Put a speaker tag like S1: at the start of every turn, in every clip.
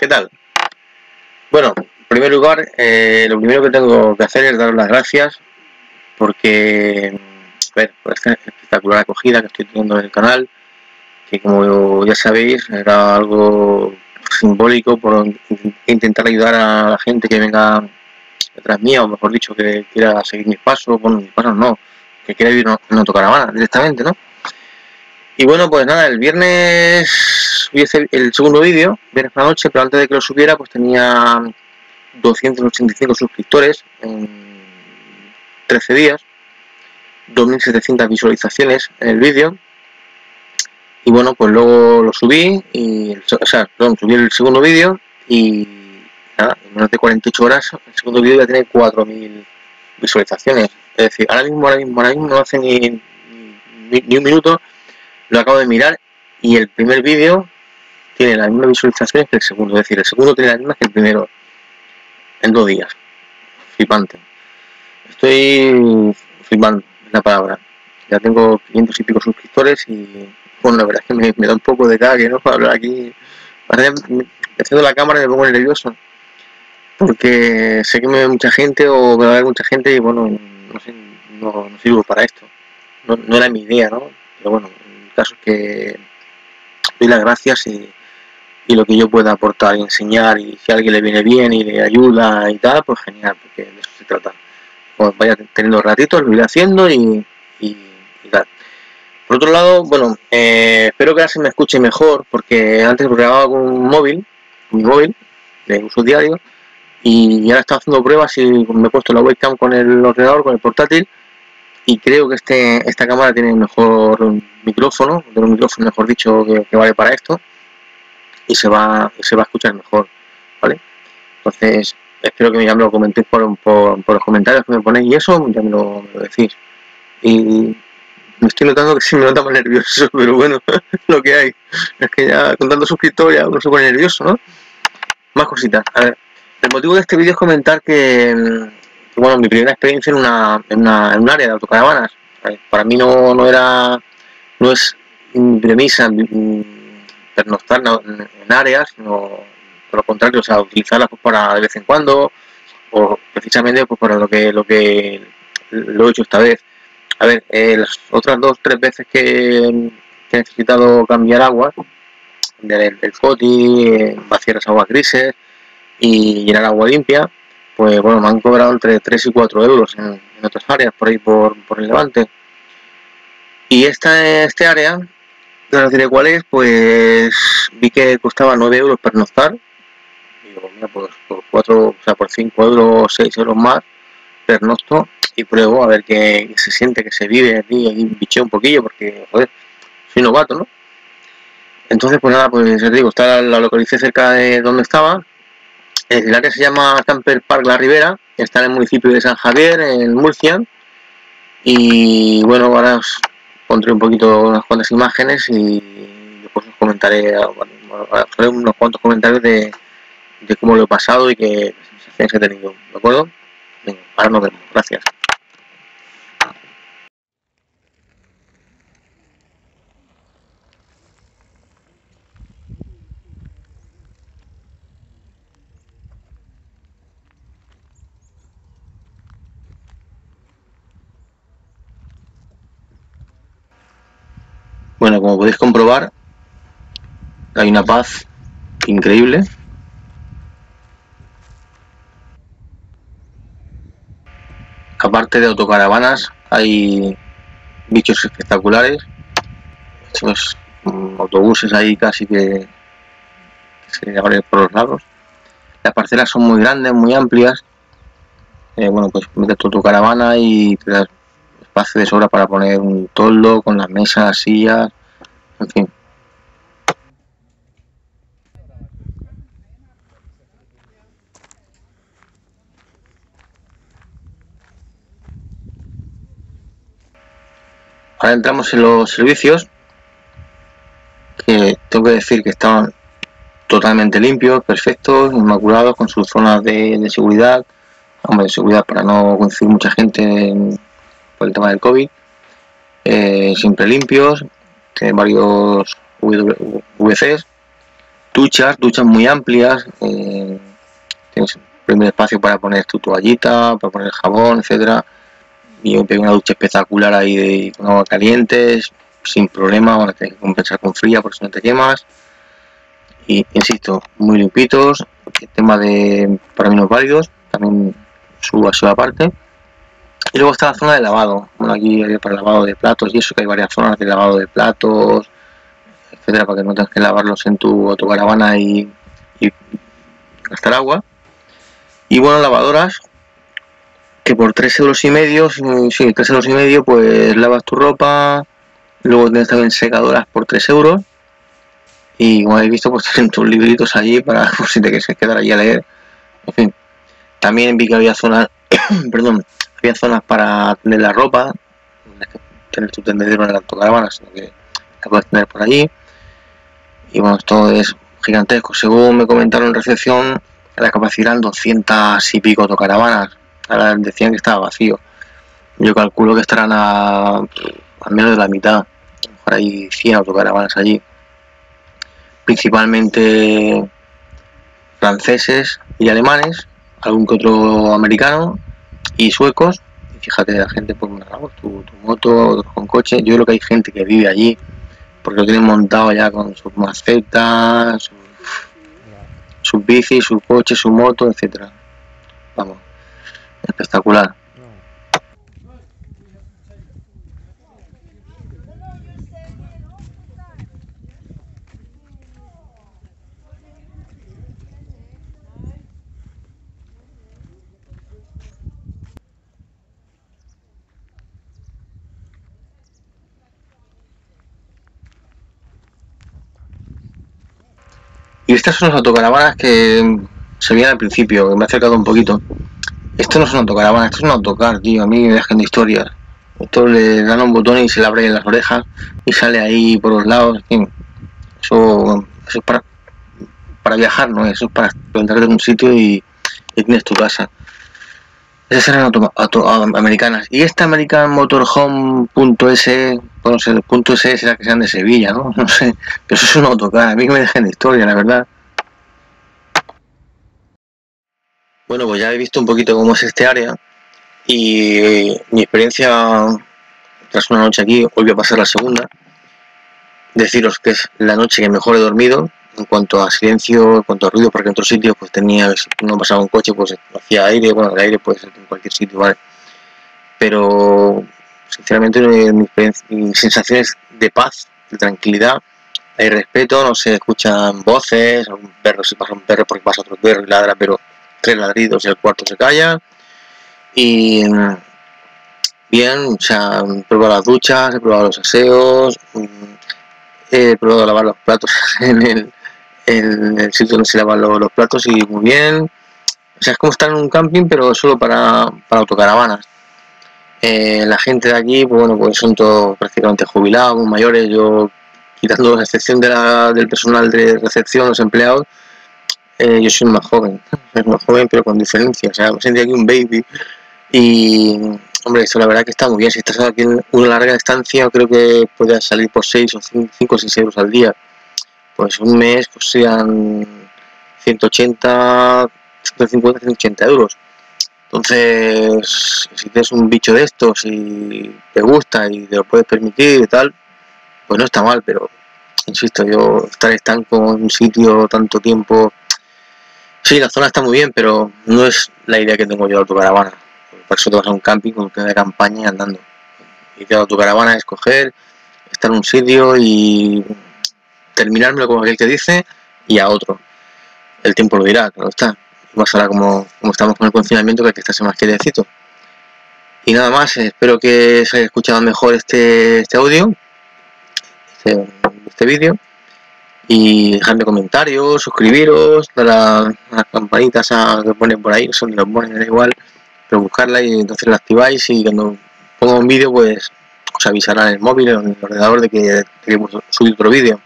S1: ¿Qué tal? Bueno, en primer lugar, eh, lo primero que tengo que hacer es dar las gracias porque, a ver, por esta espectacular acogida que estoy teniendo en el canal, que como ya sabéis, era algo simbólico por intentar ayudar a la gente que venga detrás mía, o mejor dicho, que quiera seguir mis pasos, bueno, mis pasos no, que quiera vivir en autocaravana directamente, ¿no? Y bueno, pues nada, el viernes vi el segundo vídeo, viernes la noche, pero antes de que lo subiera, pues tenía 285 suscriptores en 13 días, 2.700 visualizaciones en el vídeo. Y bueno, pues luego lo subí, y, o sea, subí el segundo vídeo y nada, en menos de 48 horas el segundo vídeo ya tiene 4.000 visualizaciones. Es decir, ahora mismo, ahora mismo, ahora mismo no hace ni, ni un minuto lo acabo de mirar y el primer vídeo tiene las mismas visualizaciones que el segundo, es decir, el segundo tiene las mismas que el primero en dos días. Flipante. Estoy flipando, es la palabra. Ya tengo 500 y pico suscriptores y bueno, la verdad es que me, da un poco de cague, ¿no? Para hablar aquí. Haciendo la cámara me pongo nervioso. Porque sé que me ve mucha gente o me va a ver mucha gente y bueno, no sé, no, sirvo para esto. No, no era mi idea, ¿no? Pero bueno, caso que doy las gracias y, lo que yo pueda aportar y enseñar y si a alguien le viene bien y le ayuda y tal, pues genial, porque de eso se trata. Pues vaya teniendo ratitos, lo iré haciendo y, tal. Por otro lado, bueno, eh, espero que ahora se me escuche mejor, porque antes grababa con un móvil, mi móvil, de uso diario, y ahora estaba haciendo pruebas y me he puesto la webcam con el ordenador, con el portátil, y creo que este, esta cámara tiene mejor micrófono, un micrófono mejor dicho que, vale para esto y se va se va a escuchar mejor, ¿vale? Entonces espero que ya me lo comentéis por, por, los comentarios que me ponéis y eso ya me lo, decís. Y me estoy notando que sí me nota más nervioso, pero bueno, lo que hay. Es que ya con tantos suscriptores uno se pone nervioso, ¿no? Más cositas. A ver, el motivo de este vídeo es comentar que bueno, mi primera experiencia en, una, en, una, un área de autocaravanas. Para mí no, no era, no es premisa pernoctar en áreas, sino por lo contrario, o sea, utilizarlas pues, para de vez en cuando, o precisamente pues para lo que lo que lo he hecho esta vez. A ver, eh, las otras dos, tres veces que, he necesitado cambiar agua, del, del eh, vaciar las aguas grises y llenar agua limpia, pues bueno, me han cobrado entre 3 y 4 euros en, otras áreas, por ahí por, el Levante. Y esta, este área, no diré cuál es, pues vi que costaba 9 euros pernoctar. Digo, mira, pues por 4, o sea, por 5 euros, 6 euros más, pernocto y pruebo a ver qué se siente, que se vive aquí, aquí bicheo un poquillo, porque, joder, soy novato, ¿no? Entonces, pues nada, pues te digo, está la localicé cerca de donde estaba el área se llama Camper Park La Ribera, está en el municipio de San Javier, en Murcia. Y bueno, ahora os pondré un poquito unas cuantas imágenes y después os comentaré, haré unos cuantos comentarios de, cómo lo he pasado y qué sensaciones he tenido. ¿De acuerdo? Venga, ahora nos vemos. Gracias. Bueno, como podéis comprobar, hay una paz increíble. Aparte de autocaravanas, hay bichos espectaculares. Estos autobuses ahí casi que, se abren por los lados. Las parcelas son muy grandes, muy amplias. Eh, bueno, pues metes tu autocaravana y te das espacio de sobra para poner un toldo con las mesas, sillas, fin. Ahora entramos en los servicios, que tengo que decir que estaban totalmente limpios, perfectos, inmaculados, con sus zonas de, seguridad, de seguridad para no coincidir mucha gente en, por el tema del COVID, eh, siempre limpios, tiene varios VCs duchas, duchas muy amplias. Eh, tienes primer espacio para poner tu toallita, para poner jabón, etcétera. Y una ducha espectacular ahí de, con agua caliente, sin problema, bueno, tienes que compensar con fría porque si no te quemas. Y insisto, muy limpitos. El tema de para mí no válidos, también su a su aparte. Y luego está la zona de lavado. Bueno, aquí hay para lavado de platos y eso, que hay varias zonas de lavado de platos, etcétera, para que no tengas que lavarlos en tu autocaravana y, y gastar agua. Y bueno, lavadoras que por 3 euros y medio, sí, 3 euros y medio, pues lavas tu ropa. Luego tienes también secadoras por 3 euros. Y como habéis visto, pues tienen tus libritos allí para por si te quieres quedar allí a leer. En fin, también vi que había zonas, perdón, había zonas para tener la ropa, tener tu tendedero en la autocaravana, sino que la puedes tener por allí. Y bueno, esto es gigantesco. Según me comentaron en recepción, la capacidad eran 200 y pico autocaravanas. Ahora decían que estaba vacío. Yo calculo que estarán a, a menos de la mitad. A lo mejor hay 100 autocaravanas allí. Principalmente franceses y alemanes, algún que otro americano y suecos. Y fíjate, la gente, pues, tu, tu moto, otros con coche. Yo creo que hay gente que vive allí porque lo tienen montado ya con sus macetas, sus, sus bicis, su coche, su moto, etcétera. Vamos, espectacular. Y estas son las autocaravanas que se veían al principio, que me he acercado un poquito. Esto no es una autocaravana, esto es un autocar, tío. A mí me dejan de historias. Esto le dan un botón y se le abre las orejas y sale ahí por los lados. Eso, eso es para, para viajar, ¿no? Eso es para plantarte en un sitio y tienes tu casa. Esas eran americanas. Y esta American Motorhome.es, no sé, el punto .es será que sean de Sevilla, ¿no? No sé. Pero eso es un autocar. A mí me dejen de historia, la verdad. Bueno, pues ya he visto un poquito cómo es este área. Y mi experiencia tras una noche aquí, volví a pasar la segunda. Deciros que es la noche que mejor he dormido en cuanto a silencio, en cuanto a ruido, porque en otros sitios pues tenía, no pasaba un coche, pues hacía aire, bueno, el aire puede ser en cualquier sitio, ¿vale? Pero sinceramente mis, sensaciones de paz, de tranquilidad, hay respeto, no se escuchan voces, algún perro, si pasa un perro porque pasa otro perro y ladra, pero tres ladridos y el cuarto se calla. Y bien, o sea, he probado las duchas, he probado los aseos, he probado lavar los platos en el, en el sitio donde se lavan los, platos y muy bien. O sea, es como estar en un camping, pero solo para, para autocaravanas. Eh, la gente de aquí, pues bueno, pues son todos prácticamente jubilados, mayores. Yo, quitando la excepción de la, del personal de recepción, los empleados, eh, yo soy más joven. Soy más joven, pero con diferencia. O sea, me sentí aquí un baby. Y, hombre, eso la verdad que está muy bien. Si estás aquí en una larga estancia, creo que puedes salir por 6 o 5 o 6 euros al día pues un mes pues sean 180, 150, 180 euros. Entonces, si tienes un bicho de estos y te gusta y te lo puedes permitir y tal, pues no está mal, pero insisto, yo estar estanco en un sitio tanto tiempo, sí, la zona está muy bien, pero no es la idea que tengo yo de autocaravana. Por eso te vas a un camping con de campaña andando. Y de autocaravana es coger, estar en un sitio y terminármelo como aquel que dice y a otro. El tiempo lo dirá, claro está. Más ahora como, como estamos con el confinamiento que hay que estarse más quietecito. Y nada más, espero que se haya escuchado mejor este, este audio, este, este vídeo. Y dejadme comentarios, suscribiros, dar las campanitas a, que ponen por ahí, son los ponen, da igual, pero buscarla y entonces la activáis y cuando ponga un vídeo pues os avisará en el móvil o en el ordenador de que queremos subir otro vídeo.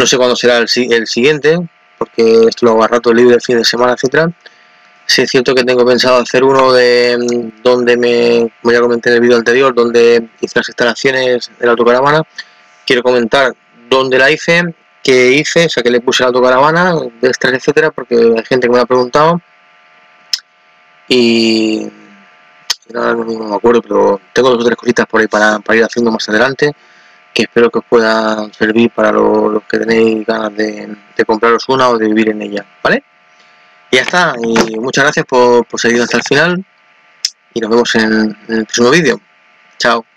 S1: No sé cuándo será el, siguiente, porque esto lo hago a rato libre el fin de semana, etcétera. Sí es cierto que tengo pensado hacer uno de mm, donde me, voy a comentar en el vídeo anterior, donde hice las instalaciones de la autocaravana. Quiero comentar dónde la hice que hice, o sea que le puse la autocaravana, extras, etcétera, porque hay gente que me ha preguntado. Y, nada, no, me acuerdo, pero tengo dos o tres cositas por ahí para, ir haciendo más adelante, que espero que os puedan servir para los que tenéis ganas de, compraros una o de vivir en ella, ¿vale? Y ya está, y muchas gracias por, seguir hasta el final y nos vemos en el próximo vídeo. Chao.